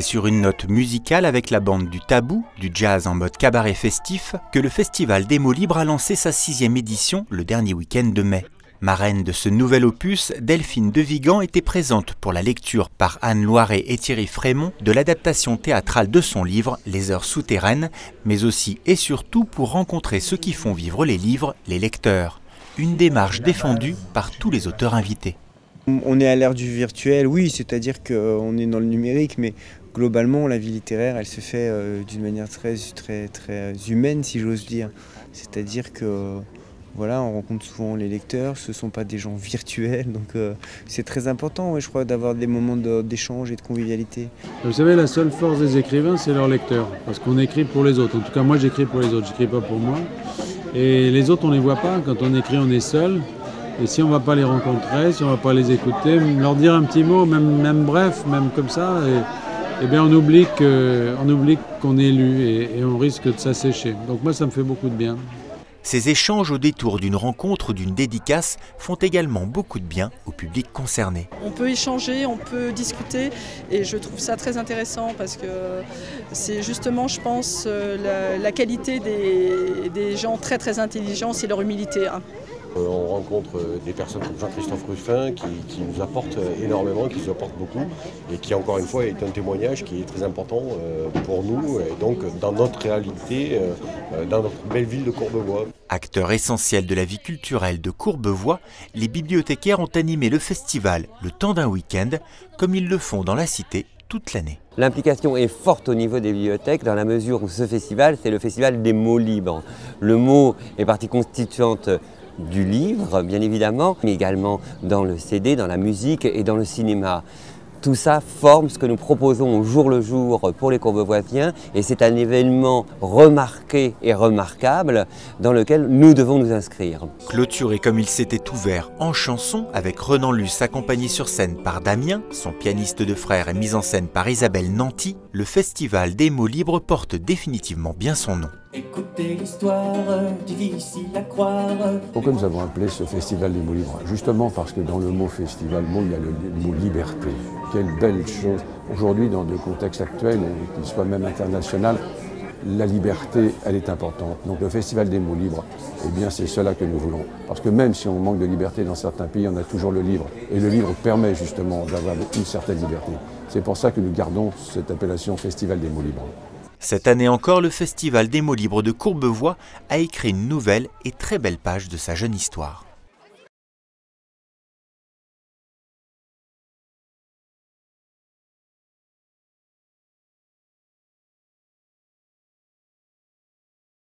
sur une note musicale avec la bande du Tabou, du jazz en mode cabaret festif, que le Festival des mots libres a lancé sa sixième édition le dernier week-end de mai. Marraine de ce nouvel opus, Delphine de Vigan était présente pour la lecture par Anne Loiret et Thierry Frémont de l'adaptation théâtrale de son livre Les heures souterraines, mais aussi et surtout pour rencontrer ceux qui font vivre les livres, les lecteurs. Une démarche défendue par tous les auteurs invités. On est à l'ère du virtuel, oui, c'est-à-dire qu'on est dans le numérique, mais globalement, la vie littéraire, elle se fait euh, d'une manière très, très humaine, si j'ose dire. C'est-à-dire que voilà, on rencontre souvent les lecteurs, ce ne sont pas des gens virtuels, donc euh, c'est très important, je crois, d'avoir des moments d'échange et de convivialité. Vous savez, la seule force des écrivains, c'est leurs lecteurs, parce qu'on écrit pour les autres. En tout cas, moi, j'écris pour les autres, j'écris pas pour moi. Et les autres, on ne les voit pas. Quand on écrit, on est seul. Et si on ne va pas les rencontrer, si on ne va pas les écouter, leur dire un petit mot, même, même bref, même comme ça, et, bien on oublie qu'on est lu et, et on risque de s'assécher. Donc moi, ça me fait beaucoup de bien. Ces échanges au détour d'une rencontre ou d'une dédicace font également beaucoup de bien au public concerné. On peut échanger, on peut discuter et je trouve ça très intéressant parce que c'est justement, je pense, euh, la, qualité des, des, gens très très intelligents, c'est leur humilité. Hein. Euh, on rencontre euh, des personnes comme Jean-Christophe Ruffin qui, nous apportent euh, énormément, qui nous apportent beaucoup et qui encore une fois est un témoignage qui est très important pour nous et donc dans notre réalité, dans notre belle ville de Courbevoie. Acteur essentiel de la vie culturelle de Courbevoie, les bibliothécaires ont animé le festival le temps d'un week-end comme ils le font dans la cité toute l'année. L'implication est forte au niveau des bibliothèques dans la mesure où ce festival, c'est le festival des mots libres. Le mot est partie constituante du livre, bien évidemment, mais également dans le CD, dans la musique et dans le cinéma. Tout ça forme ce que nous proposons au jour le jour pour les Courbevoisiens et c'est un événement remarqué et remarquable dans lequel nous devons nous inscrire. Clôturé comme il s'était ouvert en chanson avec Renan Luce accompagné sur scène par Damien, son pianiste de frère et mise en scène par Isabelle Nanty, le festival des mots libres porte définitivement bien son nom. Écoutez l'histoire, difficile à croire. Pourquoi nous avons appelé ce festival des mots libres? Justement parce que dans le mot festival, il y a le mot liberté. Quelle belle chose. Aujourd'hui, dans le contexte actuel, qu'il soit même international, la liberté, elle est importante. Donc le Festival des mots libres, eh bien c'est cela que nous voulons. Parce que même si on manque de liberté dans certains pays, on a toujours le livre. Et le livre permet justement d'avoir une certaine liberté. C'est pour ça que nous gardons cette appellation Festival des mots libres. Cette année encore, le Festival des mots libres de Courbevoie a écrit une nouvelle et très belle page de sa jeune histoire.